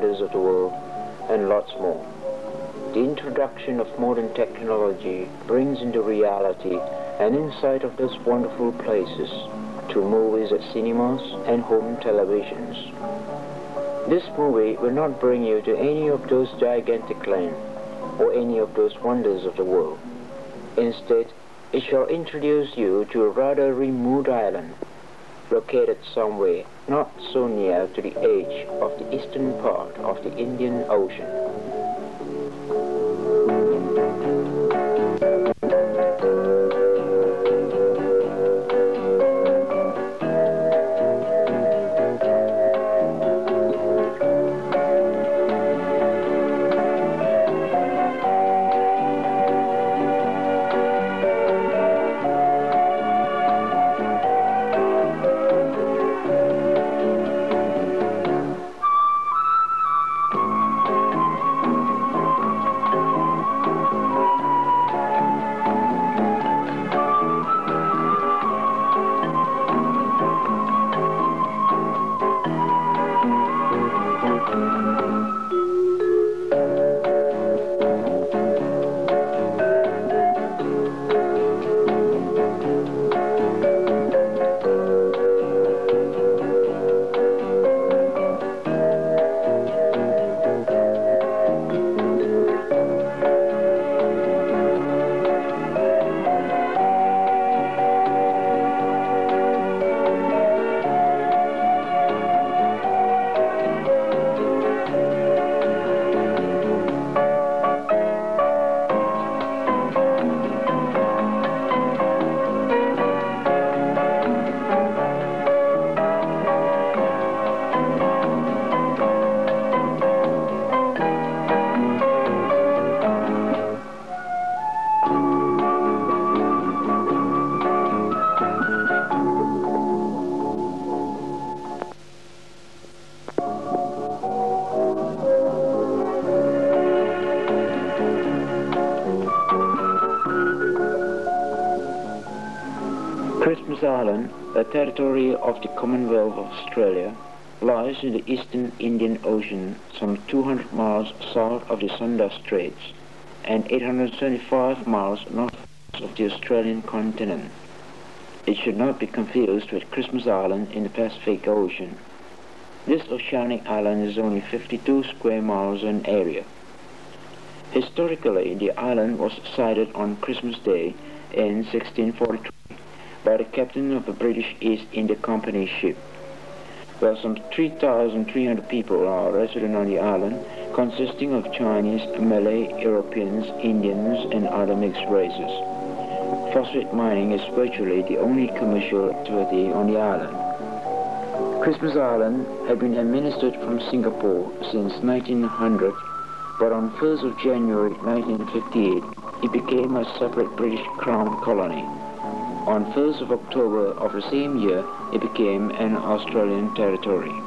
wonders of the world, and lots more. The introduction of modern technology brings into reality an insight of those wonderful places to movies at cinemas and home televisions. This movie will not bring you to any of those gigantic lands or any of those wonders of the world. Instead, it shall introduce you to a rather remote island, located somewhere not so near to the edge of the eastern part of the Indian Ocean. Christmas Island, a territory of the Commonwealth of Australia, lies in the eastern Indian Ocean some 200 miles south of the Sunda Straits and 875 miles north of the Australian continent. It should not be confused with Christmas Island in the Pacific Ocean. This oceanic island is only 52 square miles in area. Historically, the island was sighted on Christmas Day in 1643 by the captain of a British East India Company ship. Well, some 3,300 people are resident on the island, consisting of Chinese, Malay, Europeans, Indians, and other mixed races. Phosphate mining is virtually the only commercial activity on the island. Christmas Island had been administered from Singapore since 1900, but on 1st of January 1958, it became a separate British Crown colony. On 1st of October of the same year, it became an Australian territory.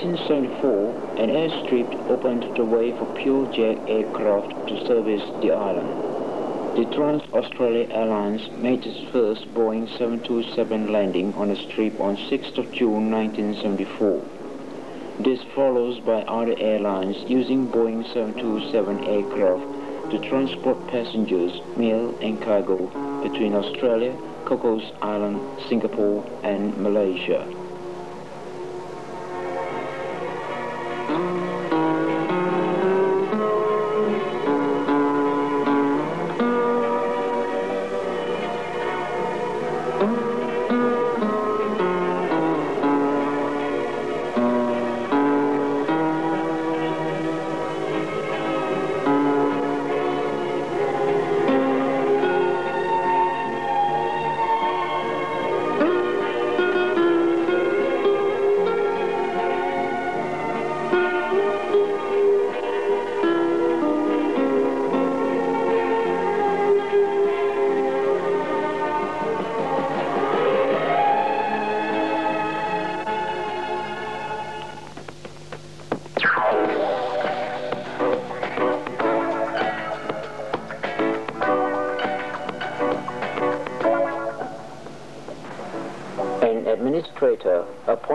1974, an airstrip opened the way for pure jet aircraft to service the island. The Trans-Australia Airlines made its first Boeing 727 landing on the strip on 6th of June 1974. This follows by other airlines using Boeing 727 aircraft to transport passengers, mail and cargo between Australia, Cocos Island, Singapore and Malaysia.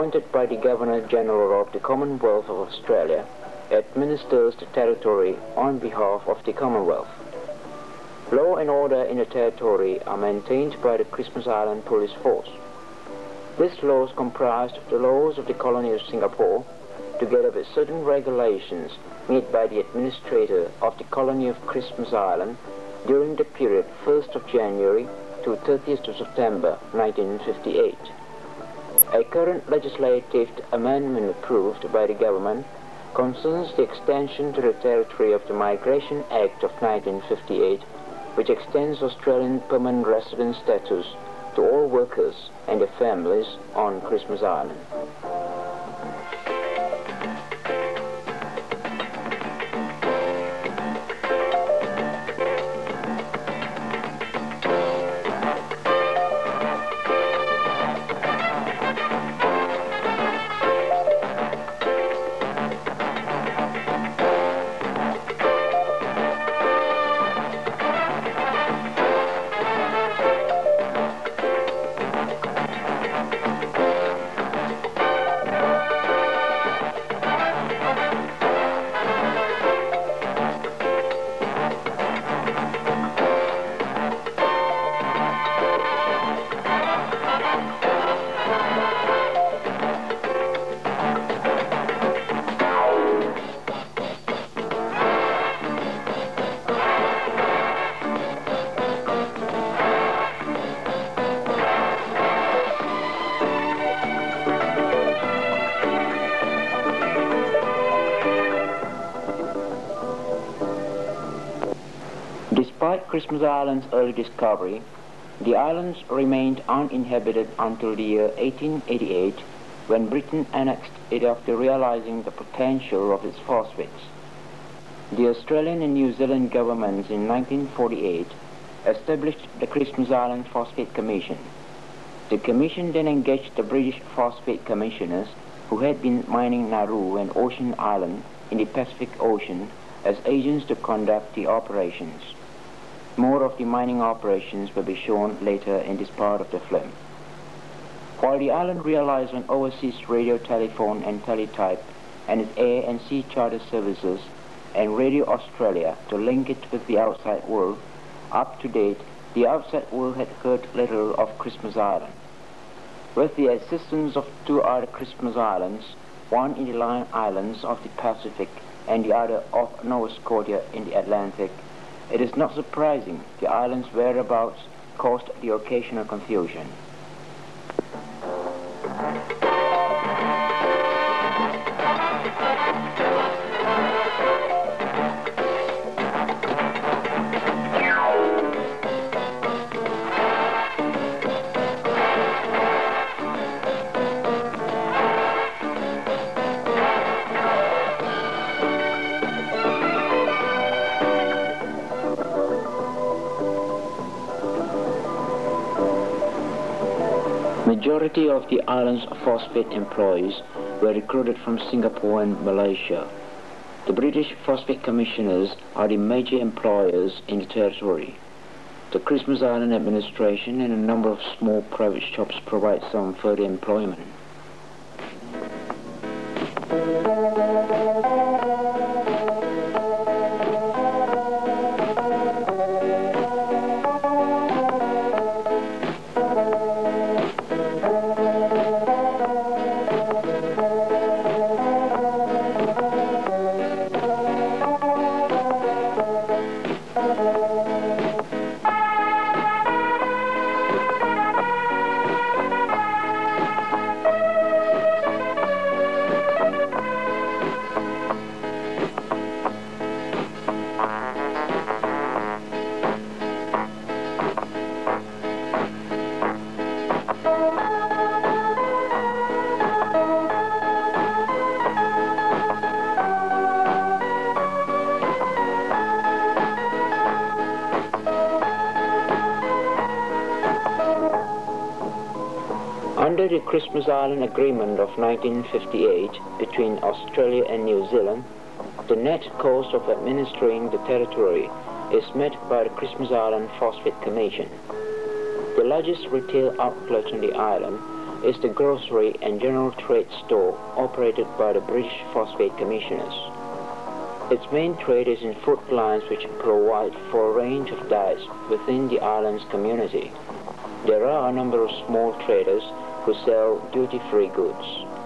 Appointed by the Governor-General of the Commonwealth of Australia, administers the territory on behalf of the Commonwealth. Law and order in the territory are maintained by the Christmas Island Police Force. This law is comprised of the laws of the colony of Singapore, together with certain regulations made by the administrator of the colony of Christmas Island during the period 1st of January to 30th of September 1958. A current legislative amendment approved by the government concerns the extension to the territory of the Migration Act of 1958, which extends Australian permanent resident status to all workers and their families on Christmas Island. Despite Christmas Island's early discovery, the islands remained uninhabited until the year 1888 when Britain annexed it after realizing the potential of its phosphates. The Australian and New Zealand governments in 1948 established the Christmas Island Phosphate Commission. The commission then engaged the British Phosphate Commissioners who had been mining Nauru and Ocean Island in the Pacific Ocean as agents to conduct the operations. More of the mining operations will be shown later in this part of the film. While the island relies on overseas radio, telephone and teletype and its air and sea charter services and Radio Australia to link it with the outside world, up to date, the outside world had heard little of Christmas Island. With the assistance of two other Christmas Islands, one in the Line Islands of the Pacific and the other off Nova Scotia in the Atlantic, it is not surprising the island's whereabouts caused the occasional confusion. Majority of the island's phosphate employees were recruited from Singapore and Malaysia. The British Phosphate Commissioners are the major employers in the territory. The Christmas Island administration and a number of small private shops provide some further employment. The Christmas Island Agreement of 1958 between Australia and New Zealand, the net cost of administering the territory is met by the Christmas Island Phosphate Commission. The largest retail outlet on the island is the grocery and general trade store operated by the British Phosphate Commissioners. Its main trade is in food lines which provide for a range of diets within the island's community. There are a number of small traders who sell duty-free goods.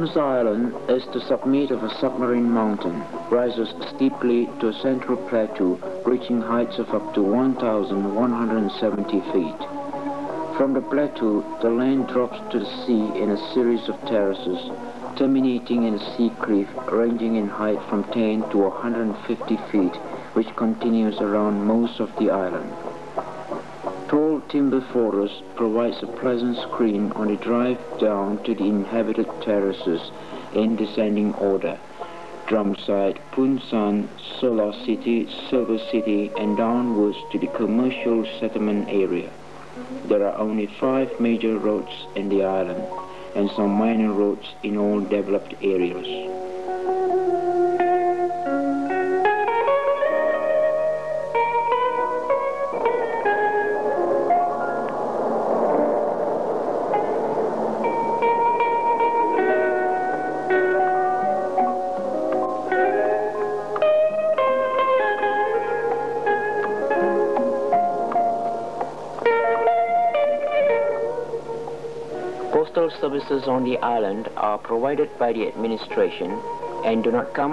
Christmas Island is the summit of a submarine mountain, rises steeply to a central plateau reaching heights of up to 1,170 feet. From the plateau, the land drops to the sea in a series of terraces, terminating in a sea cliff ranging in height from 10 to 150 feet, which continues around most of the island. Tall timber forest provides a pleasant screen on the drive down to the inhabited terraces in descending order. Drumsite, Punsan, Solar City, Silver City, and downwards to the commercial settlement area. There are only five major roads in the island and some minor roads in all developed areas. Services on the island are provided by the administration and do not come